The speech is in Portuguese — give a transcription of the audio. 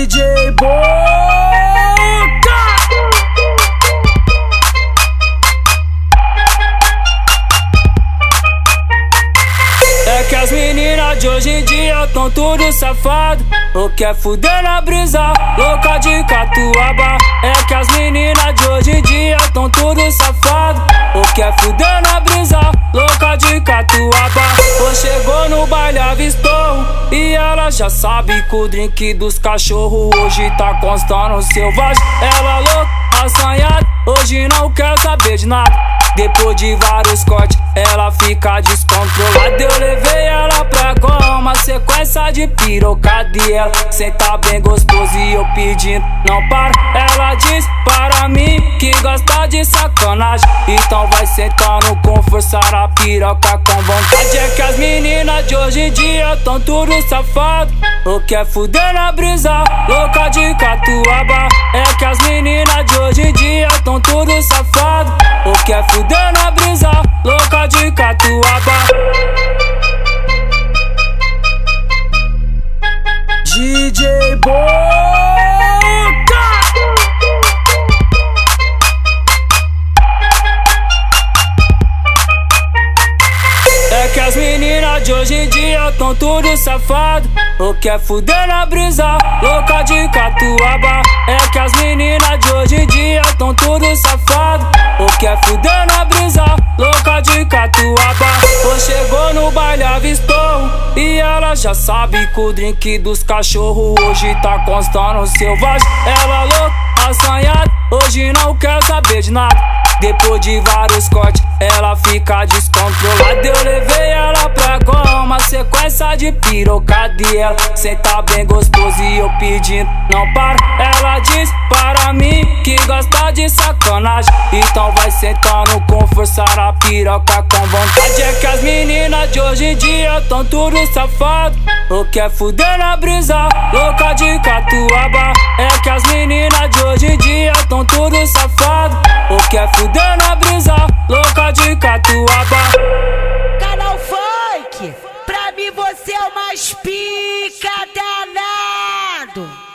Boca! É que as meninas de hoje em dia tão tudo safado. Ou quer fuder na brisa, louca de catuaba. É que as meninas de hoje em dia tão tudo safado Ou quer fuder na brisa, louca de catuaba. Ou chegou no baile avistou. E ela já sabe que o drink dos cachorros Hoje tá constando selvagem. Ela louca, assanhada Hoje não quer saber de nada. Depois de vários cortes, ela fica descontrolada. Eu levei ela pra goma, sequência de pirocada e ela senta bem gostoso e eu pedindo não para. Ela diz para mim que gosta de sacanagem, então vai sentando com força a piroca com vontade. É que as meninas de hoje em dia tão tudo safado, ou quer fuder na brisa, louca de catuaba. É que as meninas de hoje em dia tão tudo safado, ou quer fuder fuder na brisa, louca de catuaba. Boca! É que as meninas de hoje em dia tão tudo safado. Ou quer fuder na brisa, louca de catuaba. É que as meninas de hoje em dia tão tudo safado. Ou quer fuder na brisa, louca de catuaba. Ou chegou no baile avistou E ela já sabe que o drink dos cachorros Hoje tá constando selvagem Ela louca, assanhada Hoje não quer saber de nada depois de vários cortes, ela fica descontrolada. Eu levei ela pra goma, sequência de pirocada e ela senta bem gostoso e eu pedindo não para. Ela diz para mim que gosta de sacanagem, então vai sentando com força a piroca com vontade. É que as meninas hoje em dia tão tudo safado, ou quer fuder na brisa, louca de catuaba. É que as meninas de hoje em dia tão tudo safado, ou quer fuder fuder na brisa, louca de catuaba. Canal Funk, pra mim você é o mais pica danado.